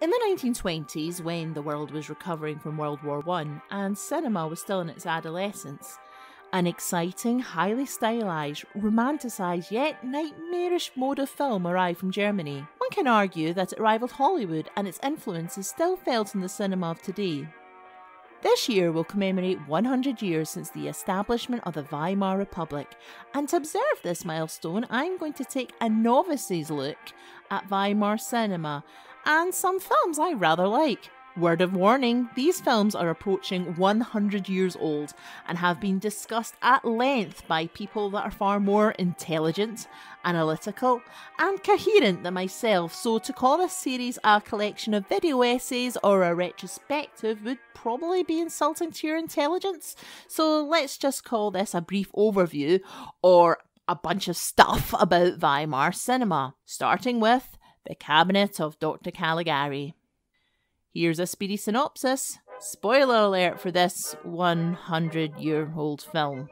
In the 1920s, when the world was recovering from World War I and cinema was still in its adolescence, an exciting, highly stylised, romanticised yet nightmarish mode of film arrived from Germany. One can argue that it rivaled Hollywood and its influence is still felt in the cinema of today. This year will commemorate 100 years since the establishment of the Weimar Republic, and to observe this milestone, I'm going to take a novice's look at Weimar cinema and some films I rather like. Word of warning these films are approaching 100 years old and have been discussed at length by people that are far more intelligent, analytical, and coherent than myself. So, to call this series a collection of video essays or a retrospective would probably be insulting to your intelligence. So, let's just call this a brief overview or a bunch of stuff about Weimar cinema, starting with the Cabinet of Dr. Caligari. Here's a speedy synopsis. Spoiler alert for this 100 year old film.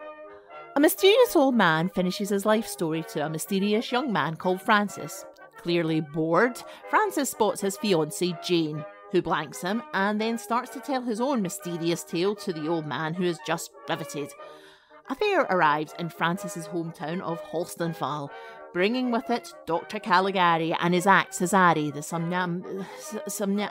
A mysterious old man finishes his life story to a mysterious young man called Francis. Clearly bored, Francis spots his fiancée, Jane, who blanks him and then starts to tell his own mysterious tale to the old man who is just riveted. A fair arrives in Francis's hometown of Holstenwall, bringing with it Dr. Caligari and his axe Cesare, the Somnium, Somnium,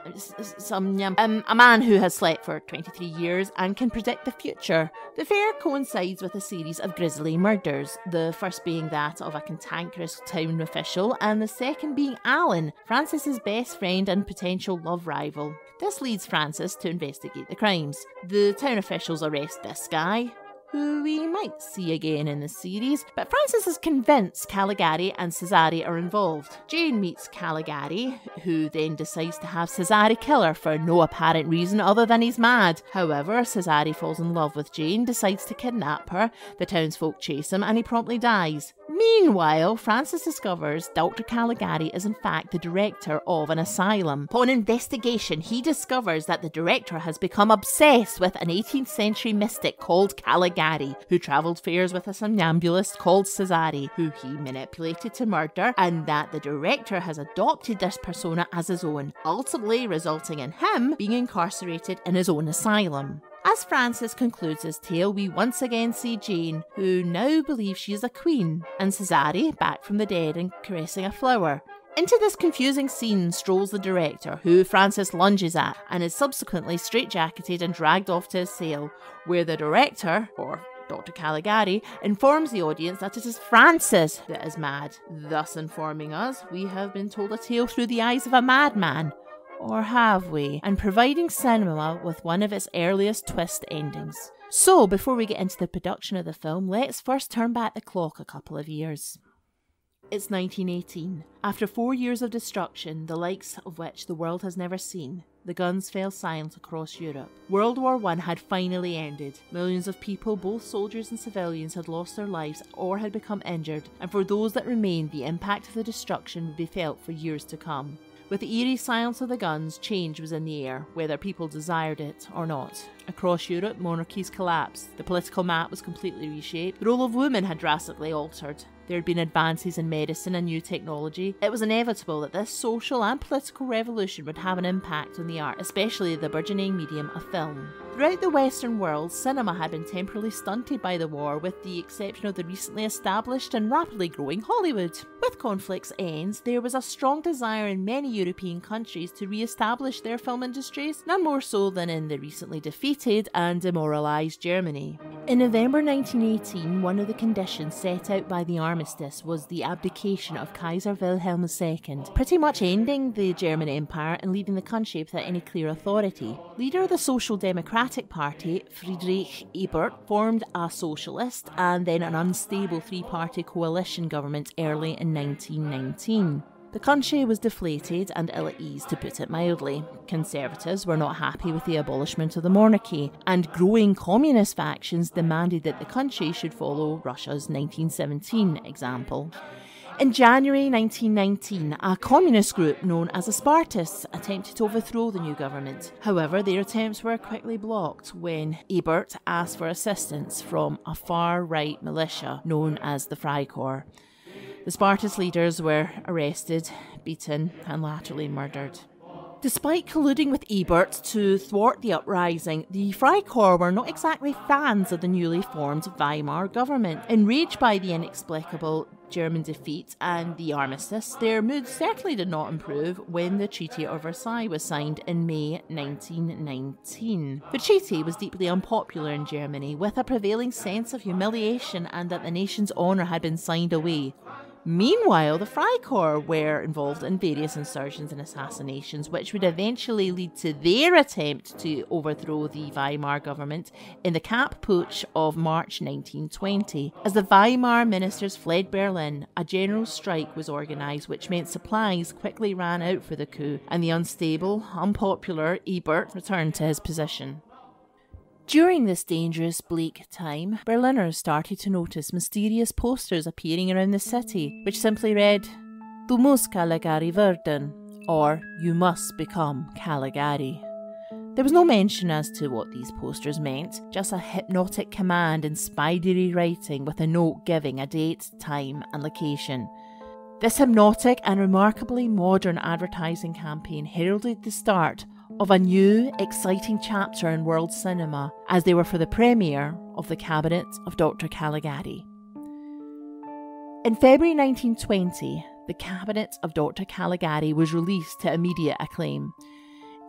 Somnium, um, a man who has slept for 23 years and can predict the future. The fair coincides with a series of grisly murders, the first being that of a cantankerous town official, and the second being Alan, Francis's best friend and potential love rival. This leads Francis to investigate the crimes. The town officials arrest this guy, who we might see again in the series, but Francis is convinced Caligari and Cesare are involved. Jane meets Caligari, who then decides to have Cesare kill her for no apparent reason other than he's mad. However, Cesare falls in love with Jane, decides to kidnap her, the townsfolk chase him, and he promptly dies. Meanwhile, Francis discovers Dr. Caligari is in fact the director of an asylum. Upon investigation, he discovers that the director has become obsessed with an 18th century mystic called Caligari, who travelled fairs with a somnambulist called Cesare, who he manipulated to murder, and that the director has adopted this persona as his own, ultimately resulting in him being incarcerated in his own asylum. As Francis concludes his tale, we once again see Jane, who now believes she is a queen, and Cesare, back from the dead and caressing a flower. Into this confusing scene strolls the director, who Francis lunges at, and is subsequently straitjacketed and dragged off to his cell, where the director, or Dr. Caligari, informs the audience that it is Francis that is mad, thus informing us we have been told a tale through the eyes of a madman. Or have we? And providing cinema with one of its earliest twist endings. So, before we get into the production of the film, let's first turn back the clock a couple of years. It's 1918. After four years of destruction, the likes of which the world has never seen, the guns fell silent across Europe. World War I had finally ended. Millions of people, both soldiers and civilians, had lost their lives or had become injured, and for those that remained, the impact of the destruction would be felt for years to come. With the eerie silence of the guns, change was in the air, whether people desired it or not. Across Europe, monarchies collapsed. The political map was completely reshaped. The role of women had drastically altered. There had been advances in medicine and new technology. It was inevitable that this social and political revolution would have an impact on the art, especially the burgeoning medium of film. Throughout the Western world, cinema had been temporarily stunted by the war, with the exception of the recently established and rapidly growing Hollywood. With conflict's ends, there was a strong desire in many European countries to re establish their film industries, none more so than in the recently defeated and demoralised Germany. In November 1918, one of the conditions set out by the armistice was the abdication of Kaiser Wilhelm II, pretty much ending the German Empire and leaving the country without any clear authority. Leader of the Social Democratic Party, Friedrich Ebert, formed a socialist and then an unstable three party coalition government early in 1919. The country was deflated and ill at ease, to put it mildly. Conservatives were not happy with the abolishment of the monarchy, and growing communist factions demanded that the country should follow Russia's 1917 example. In January 1919, a communist group known as the Spartacists attempted to overthrow the new government. However, their attempts were quickly blocked when Ebert asked for assistance from a far right militia known as the Freikorps. The Spartans leaders were arrested, beaten, and laterally murdered. Despite colluding with Ebert to thwart the uprising, the Freikorps were not exactly fans of the newly formed Weimar government. Enraged by the inexplicable German defeat and the armistice, their mood certainly did not improve when the Treaty of Versailles was signed in May 1919. The treaty was deeply unpopular in Germany, with a prevailing sense of humiliation and that the nation's honour had been signed away. Meanwhile, the Freikorps were involved in various insurrections and assassinations, which would eventually lead to their attempt to overthrow the Weimar government in the Kapp Putsch of March 1920. As the Weimar ministers fled Berlin, a general strike was organised, which meant supplies quickly ran out for the coup, and the unstable, unpopular Ebert returned to his position. During this dangerous, bleak time, Berliners started to notice mysterious posters appearing around the city, which simply read, Du musst Caligari werden, or You must become Caligari. There was no mention as to what these posters meant, just a hypnotic command in spidery writing with a note giving a date, time, and location. This hypnotic and remarkably modern advertising campaign heralded the start of a new, exciting chapter in world cinema as they were for the premiere of The Cabinet of Dr. Caligari. In February 1920, The Cabinet of Dr. Caligari was released to immediate acclaim.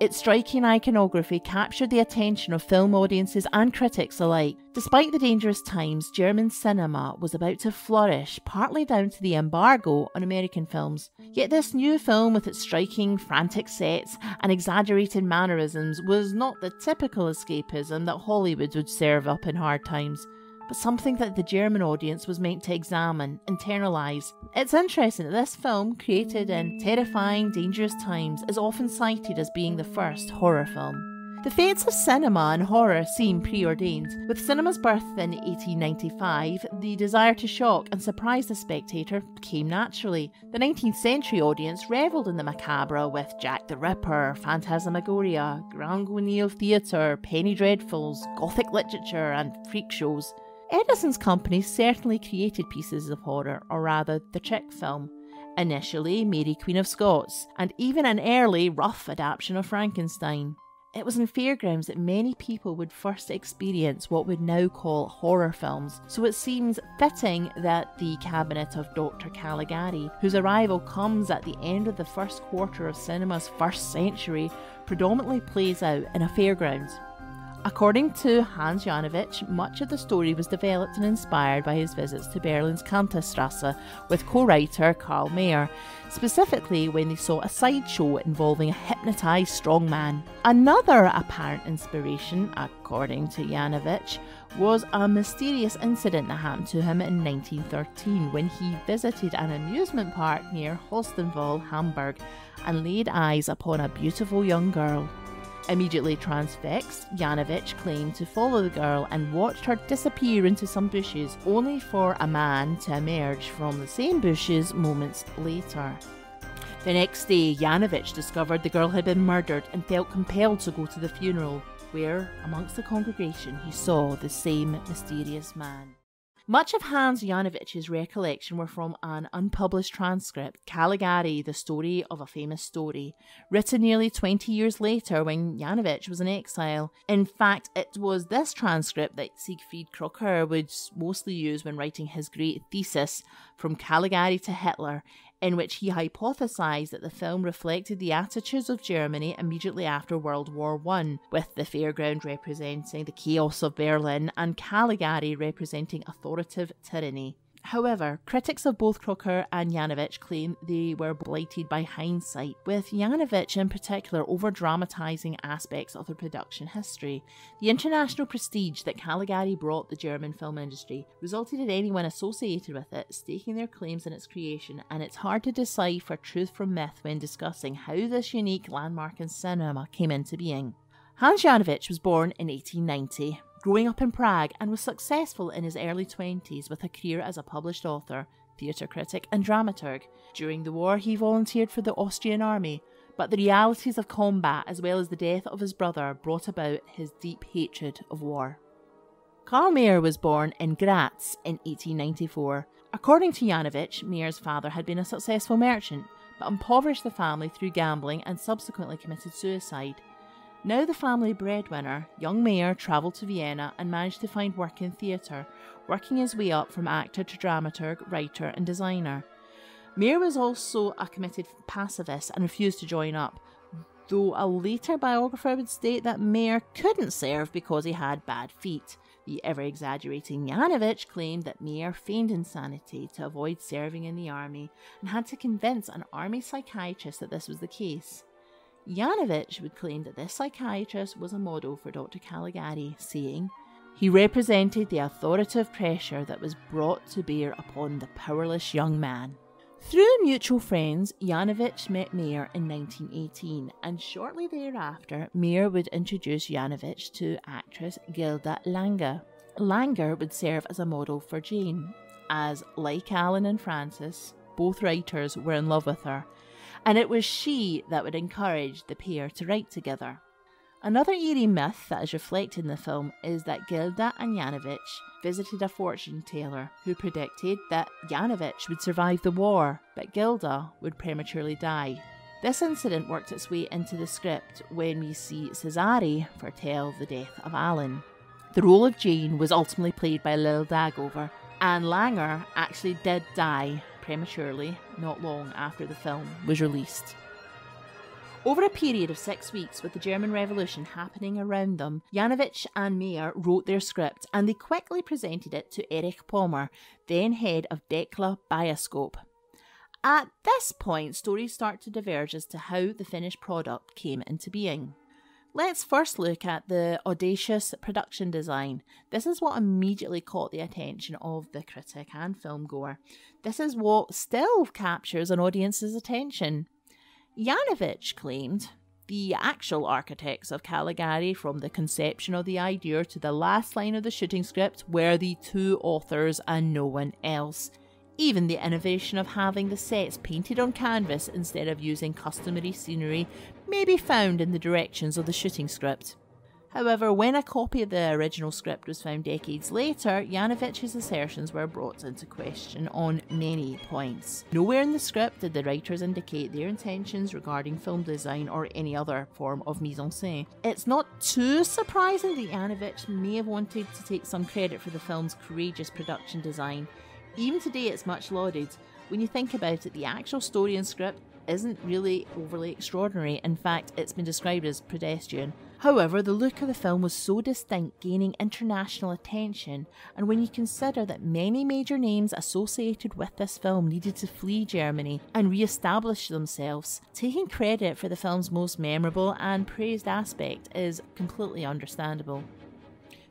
Its striking iconography captured the attention of film audiences and critics alike. Despite the dangerous times, German cinema was about to flourish, partly down to the embargo on American films. Yet this new film, with its striking, frantic sets and exaggerated mannerisms, was not the typical escapism that Hollywood would serve up in hard times but something that the German audience was meant to examine, internalise. It's interesting that this film, created in terrifying, dangerous times, is often cited as being the first horror film. The fates of cinema and horror seem preordained. With cinema's birth in 1895, the desire to shock and surprise the spectator came naturally. The 19th century audience revelled in the macabre with Jack the Ripper, Phantasmagoria, Grand Guignol Theatre, Penny Dreadfuls, Gothic literature, and freak shows. Edison's company certainly created pieces of horror, or rather, the trick film. Initially, Mary Queen of Scots, and even an early, rough adaptation of Frankenstein. It was in fairgrounds that many people would first experience what we'd now call horror films, so it seems fitting that the cabinet of Dr. Caligari, whose arrival comes at the end of the first quarter of cinema's first century, predominantly plays out in a fairground. According to Hans Janowitz, much of the story was developed and inspired by his visits to Berlin's Kantstrasse with co writer Carl Mayer, specifically when they saw a sideshow involving a hypnotised strongman. Another apparent inspiration, according to Janowitz, was a mysterious incident that happened to him in 1913 when he visited an amusement park near Holstenwall, Hamburg, and laid eyes upon a beautiful young girl. Immediately transfixed, Janowitz claimed to follow the girl and watched her disappear into some bushes, only for a man to emerge from the same bushes moments later. The next day, Janowitz discovered the girl had been murdered and felt compelled to go to the funeral, where, amongst the congregation, he saw the same mysterious man. Much of Hans Janowitz's recollection were from an unpublished transcript, Caligari, the story of a famous story, written nearly 20 years later when Janowitz was in exile. In fact, it was this transcript that Siegfried Kracauer would mostly use when writing his great thesis, From Caligari to Hitler, in which he hypothesized that the film reflected the attitudes of Germany immediately after World War I, with the fairground representing the chaos of Berlin and Caligari representing authoritative tyranny. However, critics of both Kracauer and Janowitz claim they were blighted by hindsight, with Janowitz in particular over dramatising aspects of the production history. The international prestige that Caligari brought the German film industry resulted in anyone associated with it staking their claims in its creation, and it's hard to decipher truth from myth when discussing how this unique landmark in cinema came into being. Hans Janowitz was born in 1890 growing up in Prague and was successful in his early 20s with a career as a published author, theatre critic, and dramaturg. During the war, he volunteered for the Austrian army, but the realities of combat, as well as the death of his brother, brought about his deep hatred of war. Carl Mayer was born in Graz in 1894. According to Janowitz, Mayer's father had been a successful merchant, but impoverished the family through gambling and subsequently committed suicide. Now the family breadwinner, young Mayer travelled to Vienna and managed to find work in theatre, working his way up from actor to dramaturg, writer, and designer. Mayer was also a committed pacifist and refused to join up, though a later biographer would state that Mayer couldn't serve because he had bad feet. The ever exaggerating Janowitz claimed that Mayer feigned insanity to avoid serving in the army and had to convince an army psychiatrist that this was the case. Janowitz would claim that this psychiatrist was a model for Dr. Caligari, saying, he represented the authoritative pressure that was brought to bear upon the powerless young man. Through mutual friends, Janowitz met Mayer in 1918, and shortly thereafter, Mayer would introduce Janowitz to actress Gilda Langer. Langer would serve as a model for Jane, as, like Alan and Francis, both writers were in love with her, and it was she that would encourage the pair to write together. Another eerie myth that is reflected in the film is that Gilda and Janowitz visited a fortune teller who predicted that Janowitz would survive the war, but Gilda would prematurely die. This incident worked its way into the script when we see Cesare foretell the death of Alan. The role of Jane was ultimately played by Lil Dagover, and Langer actually did die prematurely not long after the film was released. Over a period of six weeks, with the German Revolution happening around them, Janowitz and Mayer wrote their script and they quickly presented it to Erich Pommer, then head of Decla Bioscop. At this point, stories start to diverge as to how the finished product came into being. Let's first look at the audacious production design. This is what immediately caught the attention of the critic and film goer. This is what still captures an audience's attention. Janowitz claimed the actual architects of Caligari, from the conception of the idea to the last line of the shooting script, were the two authors and no one else. Even the innovation of having the sets painted on canvas instead of using customary scenery may be found in the directions of the shooting script. However, when a copy of the original script was found decades later, Janowitz's assertions were brought into question on many points. Nowhere in the script did the writers indicate their intentions regarding film design or any other form of mise en scène. It's not too surprising that Yanovich may have wanted to take some credit for the film's courageous production design. Even today, it's much lauded. When you think about it, the actual story and script isn't really overly extraordinary. In fact, it's been described as pedestrian. However, the look of the film was so distinct, gaining international attention, and when you consider that many major names associated with this film needed to flee Germany and re establish themselves, taking credit for the film's most memorable and praised aspect is completely understandable.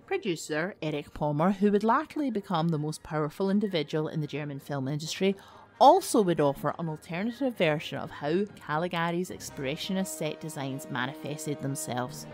Producer Erich Pommer, who would latterly become the most powerful individual in the German film industry, also would offer an alternative version of how Caligari's expressionist set designs manifested themselves.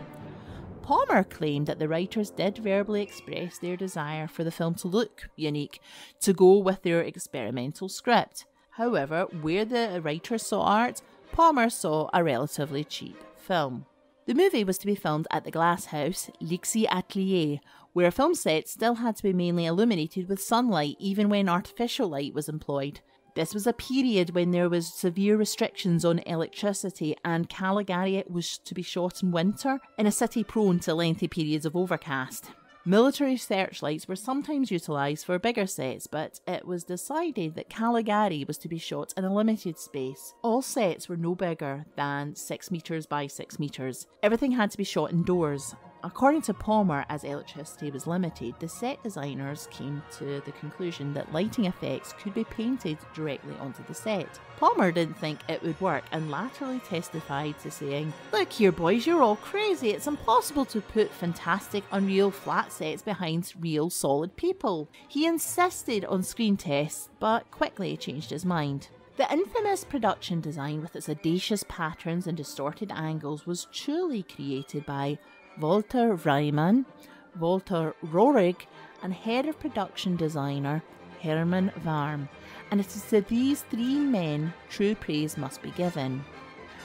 Pommer claimed that the writers did verbally express their desire for the film to look unique, to go with their experimental script. However, where the writers saw art, Pommer saw a relatively cheap film. The movie was to be filmed at the glass house, Lixie Atelier, where a film set still had to be mainly illuminated with sunlight even when artificial light was employed. This was a period when there was severe restrictions on electricity and Caligari was to be shot in winter in a city prone to lengthy periods of overcast. Military searchlights were sometimes utilised for bigger sets, but it was decided that Caligari was to be shot in a limited space. All sets were no bigger than 6 metres by 6 metres. Everything had to be shot indoors, According to Pommer, as electricity was limited, the set designers came to the conclusion that lighting effects could be painted directly onto the set. Pommer didn't think it would work and latterly testified to saying, Look here, boys, you're all crazy. It's impossible to put fantastic, unreal flat sets behind real, solid people. He insisted on screen tests, but quickly changed his mind. The infamous production design with its audacious patterns and distorted angles was truly created by Walter Reimann, Walter Rohrig, and head of production designer Hermann Warm, and it is to these three men true praise must be given.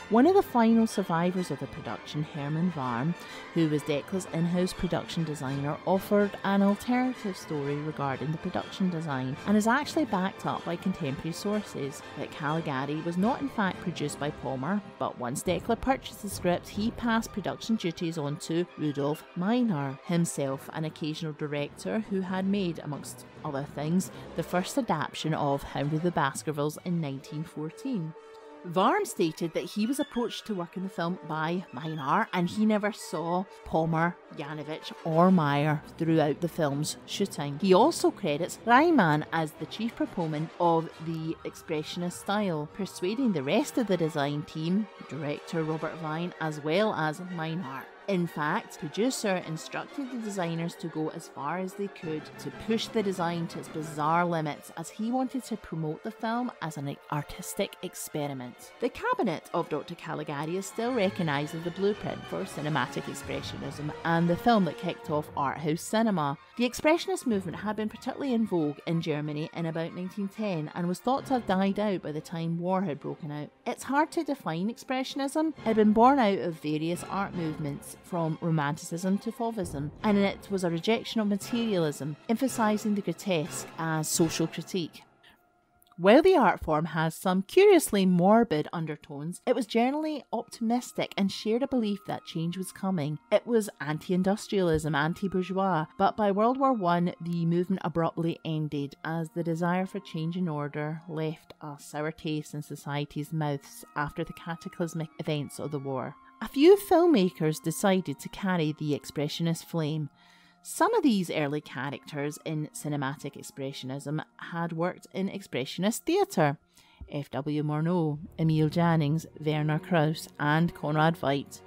One of the final survivors of the production, Hermann Warm, who was Decla's in house production designer, offered an alternative story regarding the production design and is actually backed up by contemporary sources that Caligari was not in fact produced by Pommer, but once Decla purchased the script, he passed production duties on to Rudolf Meinert, himself an occasional director who had made, amongst other things, the first adaptation of Henry the Baskervilles in 1914. Warm stated that he was approached to work in the film by Meinert and he never saw Pommer, Janowitz, or Mayer throughout the film's shooting. He also credits Reimann as the chief proponent of the expressionist style, persuading the rest of the design team, director Robert Wiene, as well as Meinert. In fact, producer instructed the designers to go as far as they could to push the design to its bizarre limits as he wanted to promote the film as an artistic experiment. The cabinet of Dr. Caligari is still recognised as the blueprint for cinematic expressionism and the film that kicked off art house cinema. The expressionist movement had been particularly in vogue in Germany in about 1910 and was thought to have died out by the time war had broken out. It's hard to define expressionism. It had been born out of various art movements from Romanticism to Fauvism, and it was a rejection of materialism, emphasising the grotesque as social critique. While the art form has some curiously morbid undertones, it was generally optimistic and shared a belief that change was coming. It was anti industrialism, anti bourgeois, but by World War I, the movement abruptly ended as the desire for change and order left a sour taste in society's mouths after the cataclysmic events of the war. A few filmmakers decided to carry the expressionist flame. Some of these early characters in cinematic expressionism had worked in expressionist theatre. F.W. Murnau, Emil Jannings, Werner Krauss, and Conrad Veidt.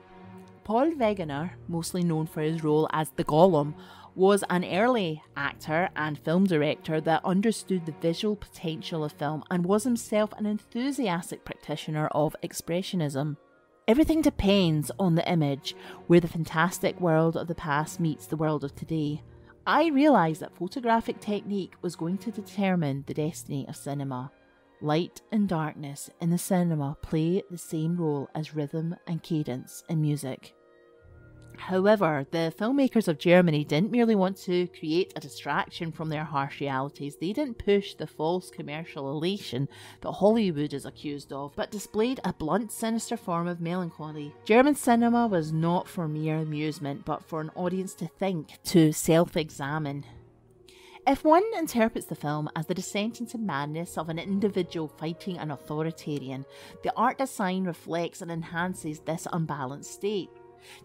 Paul Wegener, mostly known for his role as the Golem, was an early actor and film director that understood the visual potential of film and was himself an enthusiastic practitioner of expressionism. Everything depends on the image where the fantastic world of the past meets the world of today. I realised that photographic technique was going to determine the destiny of cinema. Light and darkness in the cinema play the same role as rhythm and cadence in music. However, the filmmakers of Germany didn't merely want to create a distraction from their harsh realities, they didn't push the false commercial elation that Hollywood is accused of, but displayed a blunt, sinister form of melancholy. German cinema was not for mere amusement, but for an audience to think, to self examine. If one interprets the film as the descent into madness of an individual fighting an authoritarian, the art design reflects and enhances this unbalanced state.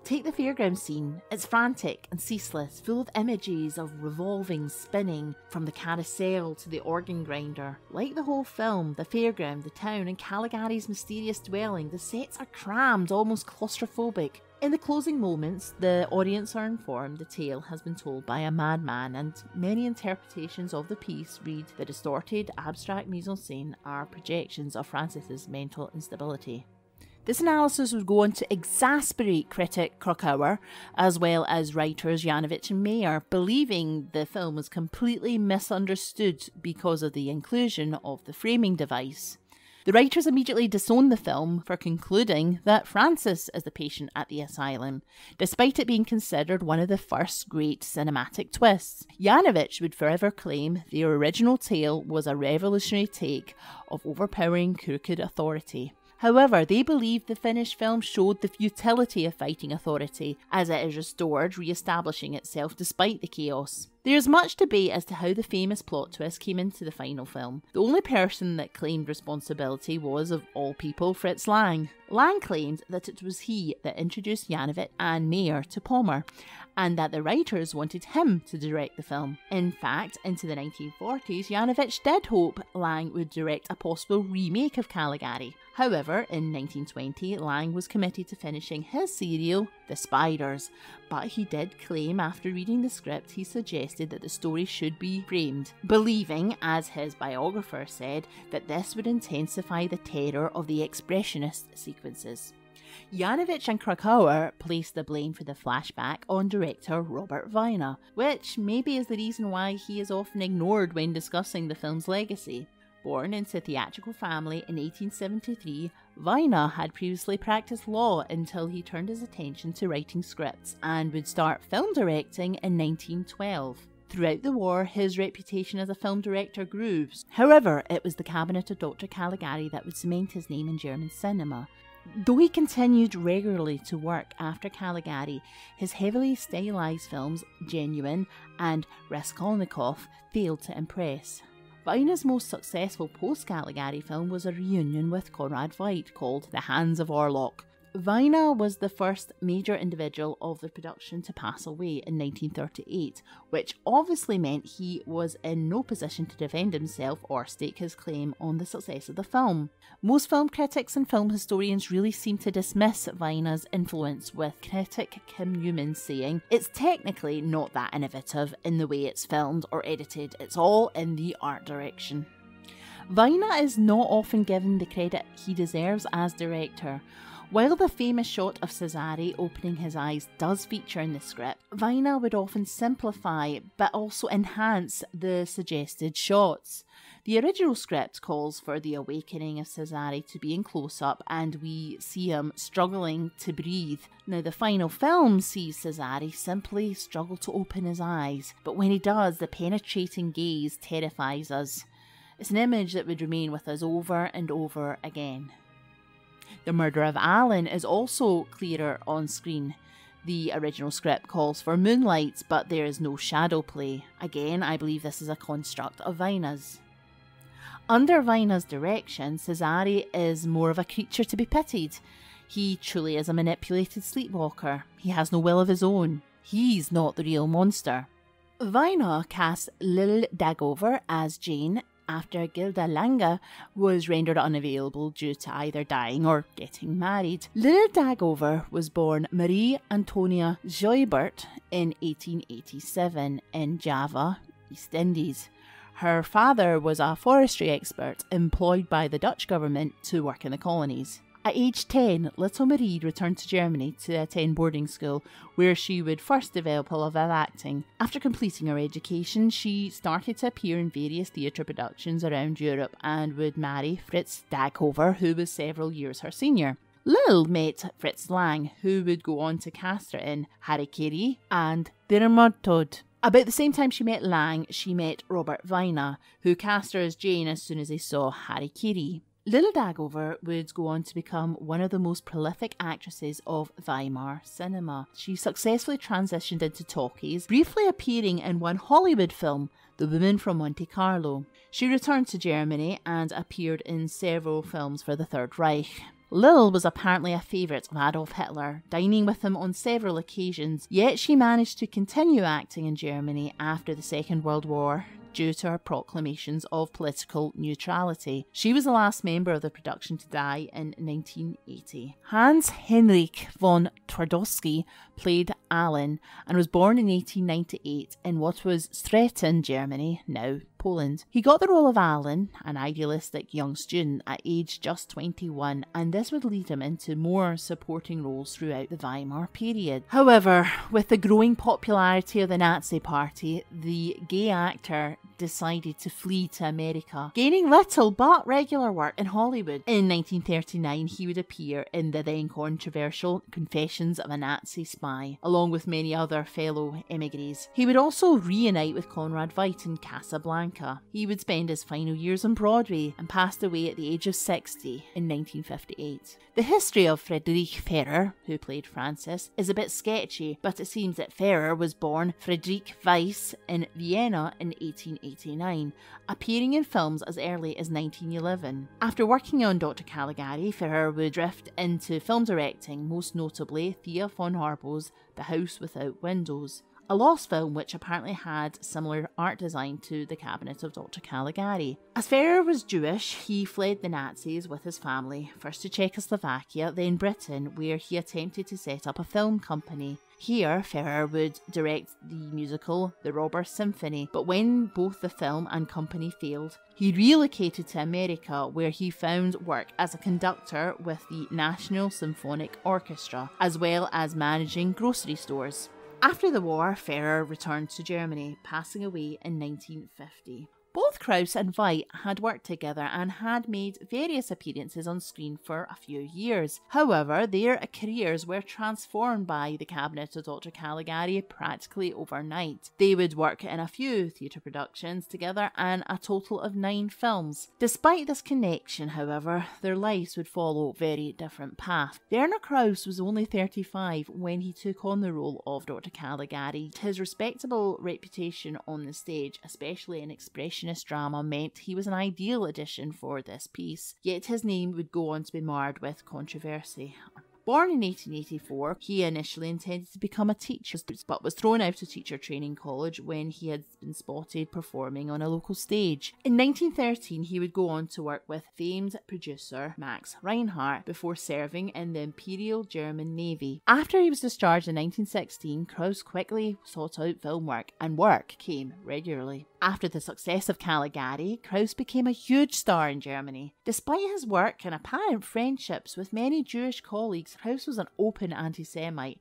Take the fairground scene. It's frantic and ceaseless, full of images of revolving, spinning, from the carousel to the organ grinder. Like the whole film, the fairground, the town, and Caligari's mysterious dwelling, the sets are crammed, almost claustrophobic. In the closing moments, the audience are informed the tale has been told by a madman, and many interpretations of the piece read the distorted, abstract mise en scène are projections of Francis's mental instability. This analysis would go on to exasperate critic Kracauer, as well as writers Janowitz and Mayer, believing the film was completely misunderstood because of the inclusion of the framing device. The writers immediately disowned the film for concluding that Francis is the patient at the asylum, despite it being considered one of the first great cinematic twists. Janowitz would forever claim the original tale was a revolutionary take of overpowering crooked authority. However, they believe the finished film showed the futility of fighting authority as it is restored, re establishing itself despite the chaos. There is much debate as to how the famous plot twist came into the final film. The only person that claimed responsibility was, of all people, Fritz Lang. Lang claimed that it was he that introduced Janowitz and Mayer to Pommer, and that the writers wanted him to direct the film. In fact, into the 1940s, Janowitz did hope Lang would direct a possible remake of Caligari. However, in 1920, Lang was committed to finishing his serial, The Spiders, but he did claim after reading the script he suggested that the story should be framed, believing, as his biographer said, that this would intensify the terror of the expressionist sequences. Janowitz and Kracauer placed the blame for the flashback on director Robert Wiene, which maybe is the reason why he is often ignored when discussing the film's legacy. Born into a theatrical family in 1873, Wiene had previously practiced law until he turned his attention to writing scripts and would start film directing in 1912. Throughout the war, his reputation as a film director grew. However, it was the cabinet of Dr. Caligari that would cement his name in German cinema. Though he continued regularly to work after Caligari, his heavily stylized films, Genuine and Raskolnikov, failed to impress. Wiene's most successful post Caligari film was a reunion with Conrad Veidt called The Hands of Orlac, Wiene was the first major individual of the production to pass away in 1938, which obviously meant he was in no position to defend himself or stake his claim on the success of the film. Most film critics and film historians really seem to dismiss Wiene's influence, with critic Kim Newman saying, It's technically not that innovative in the way it's filmed or edited, it's all in the art direction. Wiene is not often given the credit he deserves as director. While the famous shot of Cesare opening his eyes does feature in the script, Wiene would often simplify but also enhance the suggested shots. The original script calls for the awakening of Cesare to be in close up and we see him struggling to breathe. Now, the final film sees Cesare simply struggle to open his eyes, but when he does, the penetrating gaze terrifies us. It's an image that would remain with us over and over again. The murder of Alan is also clearer on screen. The original script calls for moonlight, but there is no shadow play. Again, I believe this is a construct of Wiene's. Under Wiene's direction, Cesare is more of a creature to be pitied. He truly is a manipulated sleepwalker. He has no will of his own. He's not the real monster. Wiene casts Lil Dagover as Jane after Gilda Lange was rendered unavailable due to either dying or getting married. Lil Dagover was born Marie Antonia Seubert in 1887 in Java, East Indies. Her father was a forestry expert employed by the Dutch government to work in the colonies. At age 10, little Marie returned to Germany to attend boarding school, where she would first develop a love of acting. After completing her education, she started to appear in various theatre productions around Europe and would marry Fritz Dagover, who was several years her senior. Lil met Fritz Lang, who would go on to cast her in Harry Harakiri and Der müde Tod. About the same time she met Lang, she met Robert Wiene, who cast her as Jane as soon as they saw Harry Harakiri. Lil Dagover would go on to become one of the most prolific actresses of Weimar cinema. She successfully transitioned into talkies, briefly appearing in one Hollywood film, The Woman from Monte Carlo. She returned to Germany and appeared in several films for the Third Reich. Lil was apparently a favourite of Adolf Hitler, dining with him on several occasions, yet she managed to continue acting in Germany after the Second World War due to her proclamations of political neutrality. She was the last member of the production to die in 1980. Hans Henrik von Twardowski played Alan and was born in 1898 in what was Stettin, Germany, now Poland. He got the role of Alan, an idealistic young student, at age just 21, and this would lead him into more supporting roles throughout the Weimar period. However, with the growing popularity of the Nazi Party, the gay actor decided to flee to America, gaining little but regular work in Hollywood. In 1939, he would appear in the then controversial Confessions of a Nazi Spy, along with many other fellow emigres. He would also reunite with Conrad Veidt in Casablanca. He would spend his final years on Broadway and passed away at the age of 60 in 1958. The history of Friedrich Fehér, who played Francis, is a bit sketchy, but it seems that Fehér was born Friedrich Weiss in Vienna in 1889, appearing in films as early as 1911. After working on Dr. Caligari, Fehér would drift into film directing, most notably Thea von Harbou's The House Without Windows a lost film which apparently had similar art design to the cabinet of Dr. Caligari. As Fehér was Jewish, he fled the Nazis with his family, first to Czechoslovakia, then Britain, where he attempted to set up a film company. Here, Fehér would direct the musical The Robber Symphony, but when both the film and company failed, he relocated to America where he found work as a conductor with the National Symphonic Orchestra, as well as managing grocery stores. After the war, Fehér returned to Germany, passing away in 1950. Both Krauss and Veidt had worked together and had made various appearances on screen for a few years. However, their careers were transformed by the cabinet of Dr. Caligari practically overnight. They would work in a few theatre productions together and a total of nine films. Despite this connection, however, their lives would follow very different paths. Werner Krauss was only 35 when he took on the role of Dr. Caligari. His respectable reputation on the stage, especially in expression drama meant he was an ideal addition for this piece, yet his name would go on to be marred with controversy. Born in 1884, he initially intended to become a teacher, but was thrown out of teacher training college when he had been spotted performing on a local stage. In 1913, he would go on to work with famed producer Max Reinhardt before serving in the Imperial German Navy. After he was discharged in 1916, Krauss quickly sought out film work, and work came regularly. After the success of Caligari, Krauss became a huge star in Germany. Despite his work and apparent friendships with many Jewish colleagues, Krauss was an open anti Semite.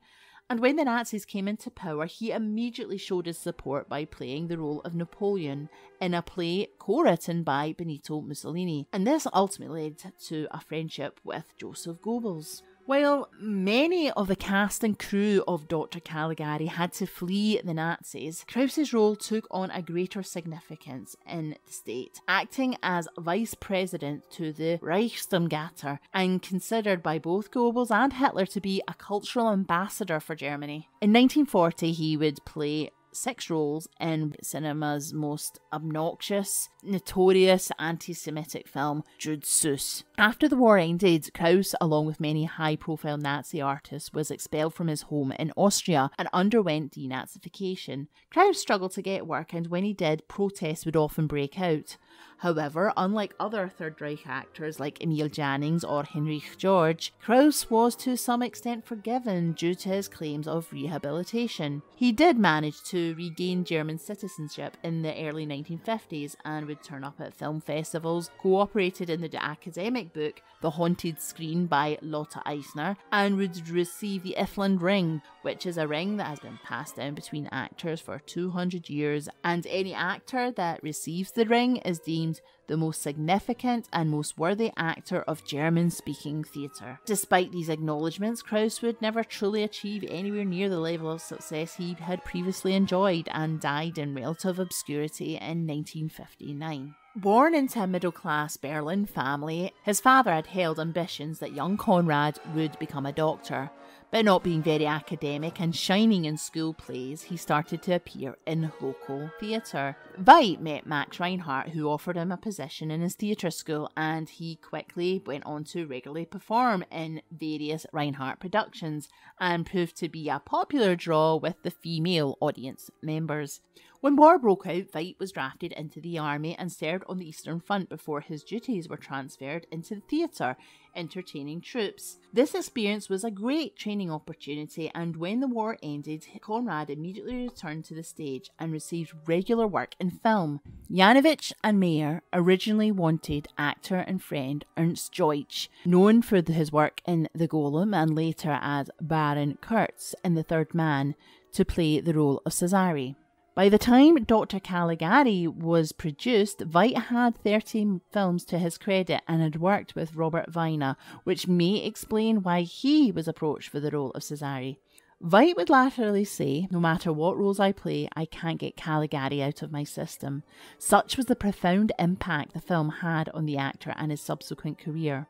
And when the Nazis came into power, he immediately showed his support by playing the role of Napoleon in a play co written by Benito Mussolini. And this ultimately led to a friendship with Joseph Goebbels. While many of the cast and crew of Dr. Caligari had to flee the Nazis, Krauss's role took on a greater significance in the state, acting as vice president to the Reichsstatthalter and considered by both Goebbels and Hitler to be a cultural ambassador for Germany. In 1940, he would play six roles in cinema's most obnoxious, notorious anti Semitic film, Jude Seuss. After the war ended, Krauss, along with many high profile Nazi artists, was expelled from his home in Austria and underwent denazification. Krauss struggled to get work, and when he did, protests would often break out. However, unlike other Third Reich actors like Emil Jannings or Heinrich George, Krauss was to some extent forgiven due to his claims of rehabilitation. He did manage to regain German citizenship in the early 1950s and would turn up at film festivals, cooperated in the academic book The Haunted Screen by Lotte Eisner, and would receive the Iffland Ring, which is a ring that has been passed down between actors for 200 years, and any actor that receives the ring is deemed the most significant and most worthy actor of German speaking theatre. Despite these acknowledgements, Krauss would never truly achieve anywhere near the level of success he had previously enjoyed and died in relative obscurity in 1959. Born into a middle class Berlin family, his father had held ambitions that young Conrad would become a doctor. But not being very academic and shining in school plays, he started to appear in local theatre. Veidt met Max Reinhardt, who offered him a position in his theatre school, and he quickly went on to regularly perform in various Reinhardt productions and proved to be a popular draw with the female audience members. When war broke out, Veidt was drafted into the army and served on the Eastern Front before his duties were transferred into the theatre, entertaining troops. This experience was a great training opportunity, and when the war ended, Conrad immediately returned to the stage and received regular work in film. Janowitz and Mayer originally wanted actor and friend Ernst Deutsch, known for his work in The Golem and later as Baron Kurtz in The Third Man, to play the role of Cesare. By the time Dr. Caligari was produced, Veidt had 13 films to his credit and had worked with Robert Wiene, which may explain why he was approached for the role of Cesare. Veidt would latterly say, No matter what roles I play, I can't get Caligari out of my system. Such was the profound impact the film had on the actor and his subsequent career.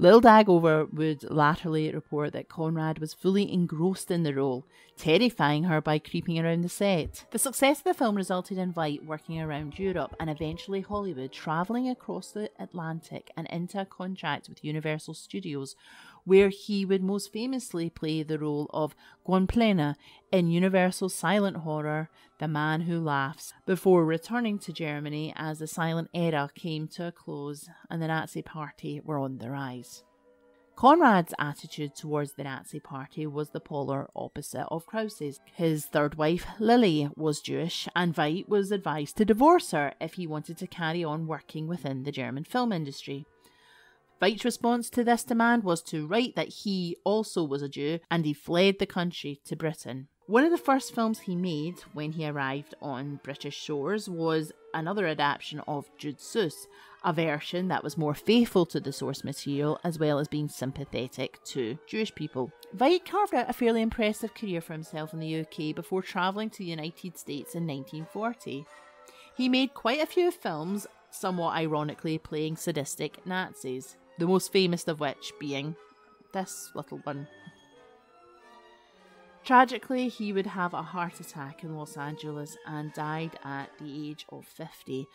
Lil Dagover would latterly report that Conrad was fully engrossed in the role, terrifying her by creeping around the set. The success of the film resulted in Veidt working around Europe and eventually Hollywood, travelling across the Atlantic and into a contract with Universal Studios, where he would most famously play the role of Gwynplaine in Universal silent horror The Man Who Laughs, before returning to Germany as the silent era came to a close and the Nazi Party were on the rise. Conrad's attitude towards the Nazi Party was the polar opposite of Krauss's. His third wife, Lily, was Jewish, and Veidt was advised to divorce her if he wanted to carry on working within the German film industry. Veidt's response to this demand was to write that he also was a Jew and he fled the country to Britain. One of the first films he made when he arrived on British shores was another adaptation of Jude Seuss, a version that was more faithful to the source material as well as being sympathetic to Jewish people. Veidt carved out a fairly impressive career for himself in the UK before travelling to the United States in 1940. He made quite a few films, somewhat ironically playing sadistic Nazis, the most famous of which being this little one. Tragically, he would have a heart attack in Los Angeles and died at the age of 50,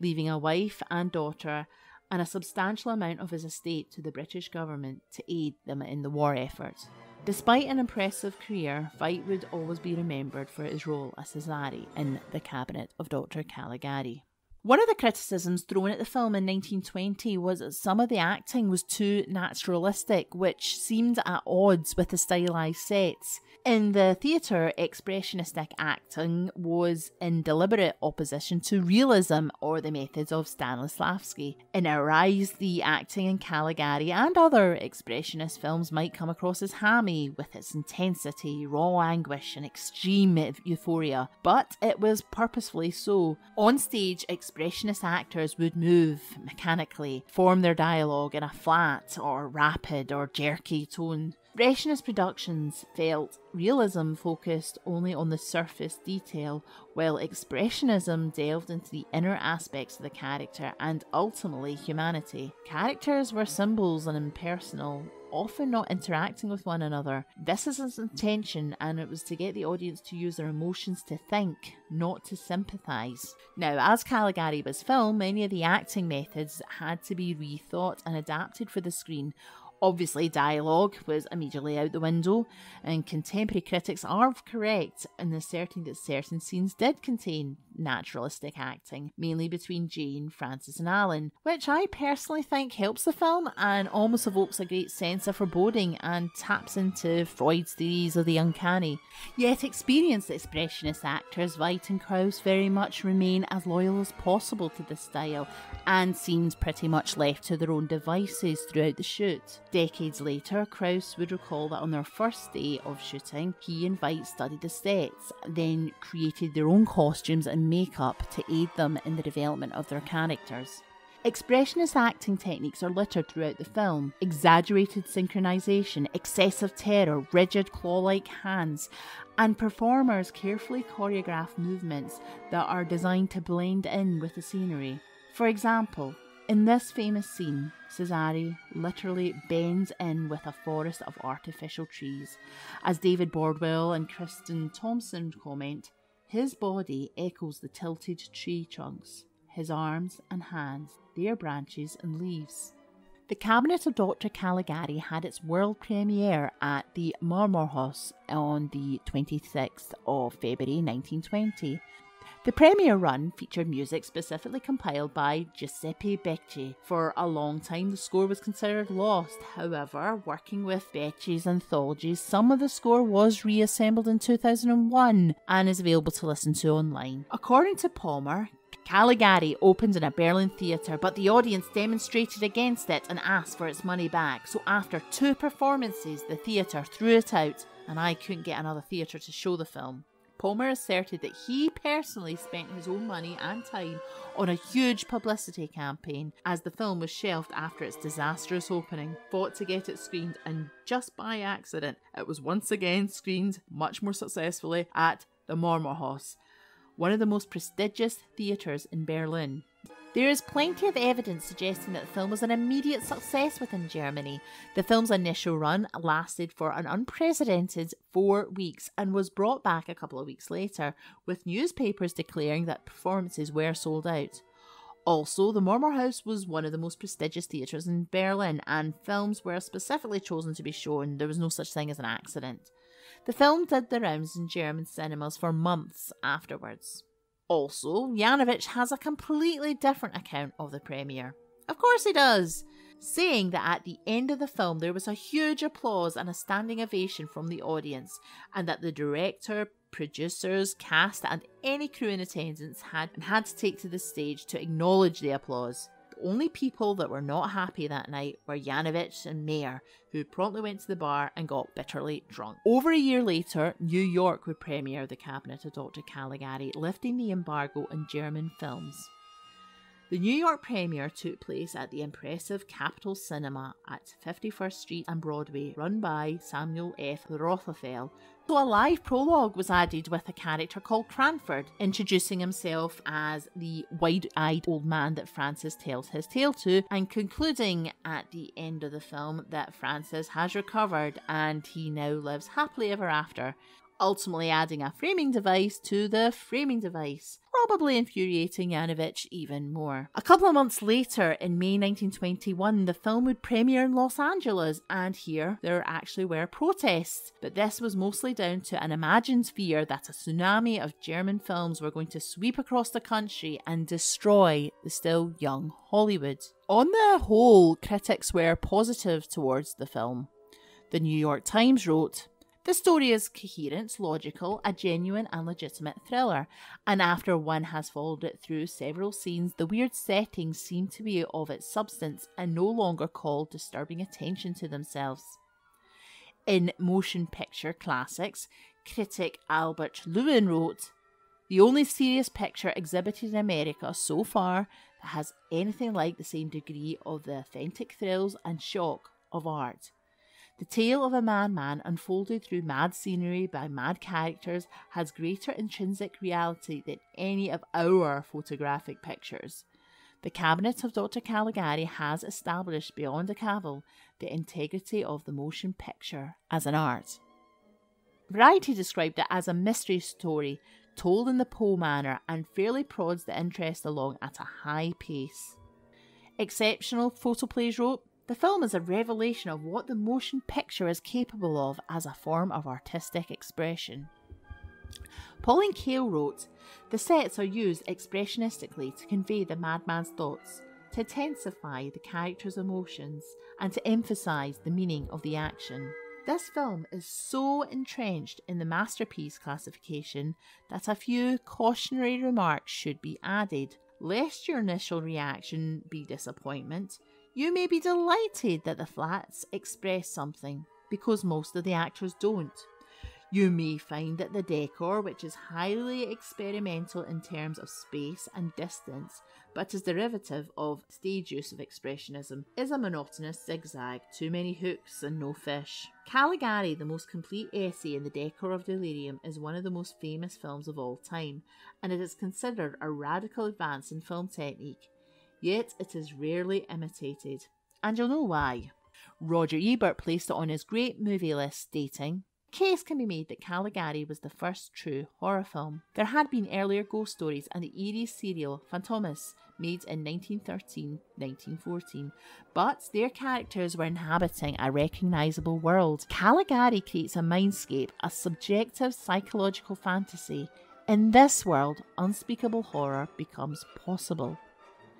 leaving a wife and daughter and a substantial amount of his estate to the British government to aid them in the war effort. Despite an impressive career, Veidt would always be remembered for his role as Cesare in the cabinet of Dr. Caligari. One of the criticisms thrown at the film in 1920 was that some of the acting was too naturalistic, which seemed at odds with the stylised sets. In the theatre, expressionistic acting was in deliberate opposition to realism or the methods of Stanislavski. In Arise, the acting in Caligari and other expressionist films might come across as hammy with its intensity, raw anguish, and extreme euphoria, but it was purposefully so. On stage, expressionist actors would move mechanically, form their dialogue in a flat or rapid or jerky tone. Expressionist productions felt realism focused only on the surface detail, while Expressionism delved into the inner aspects of the character and ultimately humanity. Characters were symbols and impersonal, often not interacting with one another. This is his intention, and it was to get the audience to use their emotions to think, not to sympathise. Now, as Caligari was filmed, many of the acting methods had to be rethought and adapted for the screen, Obviously, dialogue was immediately out the window, and contemporary critics are correct in asserting that certain scenes did contain naturalistic acting, mainly between Jane, Francis, and Alan, which I personally think helps the film and almost evokes a great sense of foreboding and taps into Freud's theories of the uncanny. Yet, experienced expressionist actors Veidt and Krauss very much remain as loyal as possible to this style and seemed pretty much left to their own devices throughout the shoot. Decades later, Krauss would recall that on their first day of shooting, he and Veidt studied the sets, then created their own costumes and makeup to aid them in the development of their characters. Expressionist acting techniques are littered throughout the film. Exaggerated synchronization, excessive terror, rigid claw like hands, and performers carefully choreograph movements that are designed to blend in with the scenery. For example, in this famous scene, Cesare literally bends in with a forest of artificial trees. As David Bordwell and Kristin Thompson comment, his body echoes the tilted tree trunks, his arms and hands, their branches and leaves. The Cabinet of Dr. Caligari had its world premiere at the Marmorhaus on the 26th of February 1920. The premiere run featured music specifically compiled by Giuseppe Becce. For a long time, the score was considered lost. However, working with Becce's anthologies, some of the score was reassembled in 2001 and is available to listen to online. According to Pommer, Caligari opened in a Berlin theatre, but the audience demonstrated against it and asked for its money back. So, after two performances, the theatre threw it out, and I couldn't get another theatre to show the film. Pommer asserted that he personally spent his own money and time on a huge publicity campaign as the film was shelved after its disastrous opening, fought to get it screened, and just by accident, it was once again screened much more successfully at the Marmorhaus, one of the most prestigious theatres in Berlin. There is plenty of evidence suggesting that the film was an immediate success within Germany. The film's initial run lasted for an unprecedented four weeks and was brought back a couple of weeks later, with newspapers declaring that performances were sold out. Also, the Marmorhaus was one of the most prestigious theatres in Berlin, and films were specifically chosen to be shown. There was no such thing as an accident. The film did the rounds in German cinemas for months afterwards. Also, Janowitz has a completely different account of the premiere. Of course he does! Saying that at the end of the film there was a huge applause and a standing ovation from the audience, and that the director, producers, cast, and any crew in attendance had had to take to the stage to acknowledge the applause. Only people that were not happy that night were Janowitz and Mayer, who promptly went to the bar and got bitterly drunk. Over a year later, New York would premiere The Cabinet of Dr. Caligari, lifting the embargo on German films. The New York premiere took place at the impressive Capitol Cinema at 51st Street and Broadway, run by Samuel F. Rothafel. So a live prologue was added with a character called Cranford, introducing himself as the wide-eyed old man that Francis tells his tale to, and concluding at the end of the film that Francis has recovered and he now lives happily ever after ultimately adding a framing device to the framing device, probably infuriating Janowitz even more. A couple of months later, in May 1921, the film would premiere in Los Angeles, and here there actually were protests, but this was mostly down to an imagined fear that a tsunami of German films were going to sweep across the country and destroy the still young Hollywood. On the whole, critics were positive towards the film. The New York Times wrote, the story is coherent, logical, a genuine and legitimate thriller, and after one has followed it through several scenes, the weird settings seem to be of its substance and no longer call disturbing attention to themselves. In Motion Picture Classics, critic Albert Lewin wrote, The only serious picture exhibited in America so far that has anything like the same degree of the authentic thrills and shock of art the tale of a madman unfolded through mad scenery by mad characters has greater intrinsic reality than any of our photographic pictures. The cabinet of Dr. Caligari has established beyond a cavil the integrity of the motion picture as an art. Variety described it as a mystery story told in the Poe manner and fairly prods the interest along at a high pace. Exceptional photoplays wrote the film is a revelation of what the motion picture is capable of as a form of artistic expression. Pauline Kael wrote, The sets are used expressionistically to convey the madman's thoughts, to intensify the character's emotions, and to emphasise the meaning of the action. This film is so entrenched in the masterpiece classification that a few cautionary remarks should be added, lest your initial reaction be disappointment you may be delighted that the flats express something, because most of the actors don't. You may find that the decor, which is highly experimental in terms of space and distance, but is derivative of stage use of expressionism, is a monotonous zigzag, too many hooks and no fish. Caligari, the most complete essay in the decor of delirium, is one of the most famous films of all time, and it is considered a radical advance in film technique yet it is rarely imitated. And you'll know why. Roger Ebert placed it on his great movie list, stating, Case can be made that Caligari was the first true horror film. There had been earlier ghost stories and the eerie serial Fantômas, made in 1913 1914, but their characters were inhabiting a recognisable world. Caligari creates a mindscape, a subjective psychological fantasy. In this world, unspeakable horror becomes possible.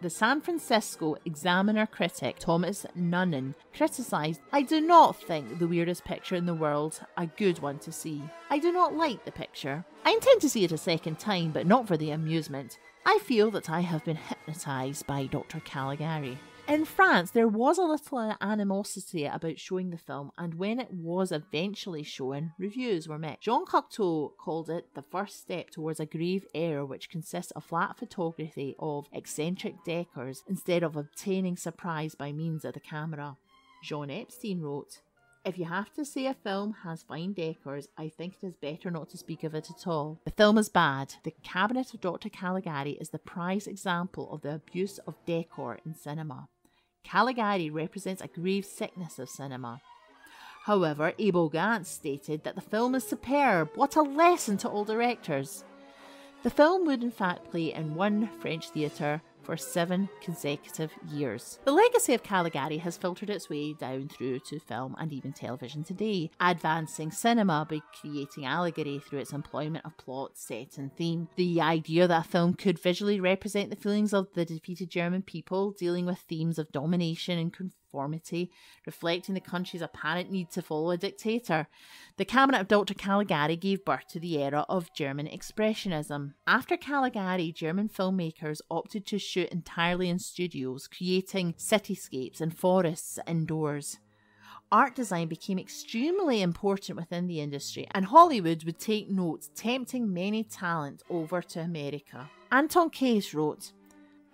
The San Francisco Examiner critic Thomas Nunan criticised, I do not think the weirdest picture in the world a good one to see. I do not like the picture. I intend to see it a second time, but not for the amusement. I feel that I have been hypnotised by Dr. Caligari. In France, there was a little animosity about showing the film, and when it was eventually shown, reviews were mixed. Jean Cocteau called it the first step towards a grave error which consists of flat photography of eccentric decors instead of obtaining surprise by means of the camera. Jean Epstein wrote, if you have to say a film has fine decors, I think it is better not to speak of it at all. The film is bad. The Cabinet of Dr. Caligari is the prize example of the abuse of decor in cinema. Caligari represents a grave sickness of cinema. However, Abel Gance stated that the film is superb. What a lesson to all directors! The film would in fact play in one French theatre for seven consecutive years. The legacy of Caligari has filtered its way down through to film and even television today, advancing cinema by creating allegory through its employment of plot, set, and theme. The idea that a film could visually represent the feelings of the defeated German people, dealing with themes of domination and conformity, reflecting the country's apparent need to follow a dictator. The cabinet of Dr. Caligari gave birth to the era of German Expressionism. After Caligari, German filmmakers opted to shoot entirely in studios, creating cityscapes and forests indoors art design became extremely important within the industry, and Hollywood would take note, tempting many talent over to America. Anton Kaes wrote,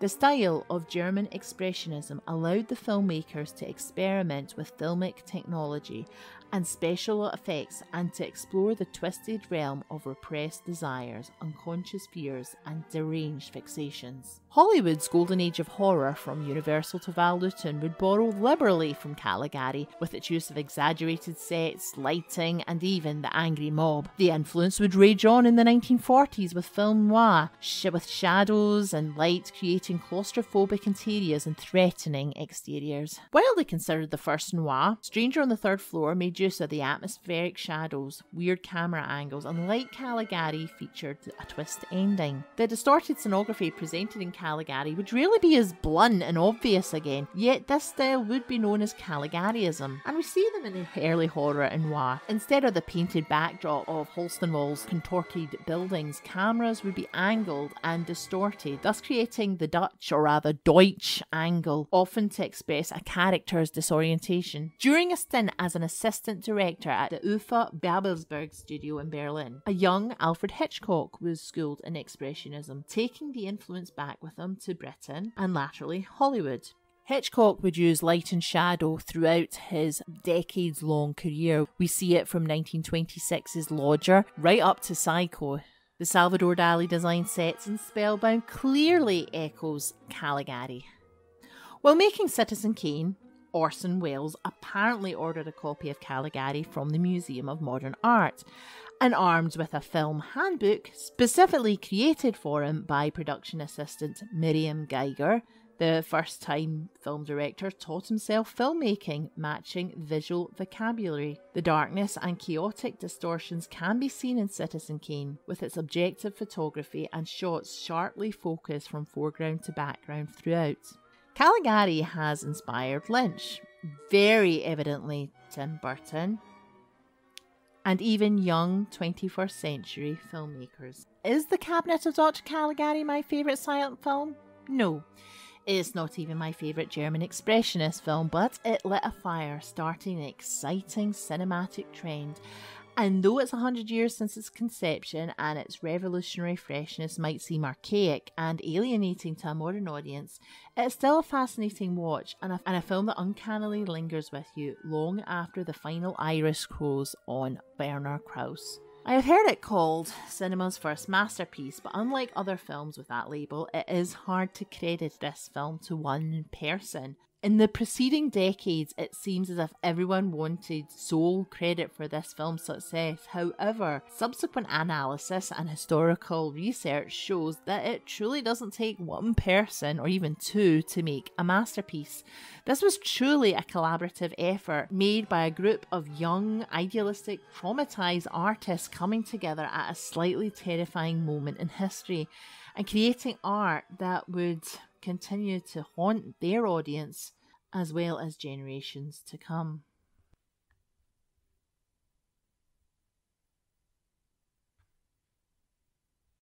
the style of German Expressionism allowed the filmmakers to experiment with filmic technology and special effects and to explore the twisted realm of repressed desires, unconscious fears, and deranged fixations. Hollywood's golden age of horror, from Universal to Val Lewton, would borrow liberally from Caligari with its use of exaggerated sets, lighting, and even the angry mob. The influence would rage on in the 1940s with film noir, with shadows and light creating claustrophobic interiors and threatening exteriors. Widely considered the first noir, Stranger on the Third Floor made of the atmospheric shadows, weird camera angles, and like Caligari, featured a twist ending. The distorted scenography presented in Caligari would really be as blunt and obvious again, yet this style would be known as Caligariism, and we see them in early horror and noir. Instead of the painted backdrop of Holstenwall's contorted buildings, cameras would be angled and distorted, thus creating the Dutch, or rather Deutsch, angle, often to express a character's disorientation. During a stint as an assistant director at the UFA Babelsberg studio in Berlin, a young Alfred Hitchcock was schooled in Expressionism, taking the influence back with him to Britain and laterally Hollywood. Hitchcock would use light and shadow throughout his decades long career. We see it from 1926's Lodger right up to Psycho. The Salvador Dali design sets in Spellbound clearly echoes Caligari. While making Citizen Kane, Orson Welles apparently ordered a copy of Caligari from the Museum of Modern Art and armed with a film handbook specifically created for him by production assistant Miriam Geiger, the first time film director taught himself filmmaking, matching visual vocabulary. The darkness and chaotic distortions can be seen in Citizen Kane, with its objective photography and shots sharply focused from foreground to background throughout. Caligari has inspired Lynch, very evidently Tim Burton, and even young 21st century filmmakers. Is The Cabinet of Dr. Caligari my favourite silent film? No. It's not even my favourite German expressionist film, but it lit a fire, starting an exciting cinematic trend and though it's 100 years since its conception and its revolutionary freshness might seem archaic and alienating to a modern audience, it's still a fascinating watch and a, and a film that uncannily lingers with you long after the final iris crows on Werner Krauss. I have heard it called cinema's first masterpiece, but unlike other films with that label, it is hard to credit this film to one person. In the preceding decades, it seems as if everyone wanted sole credit for this film's success. However, subsequent analysis and historical research shows that it truly doesn't take one person or even two to make a masterpiece. This was truly a collaborative effort made by a group of young, idealistic, traumatized artists coming together at a slightly terrifying moment in history and creating art that would continue to haunt their audience as well as generations to come.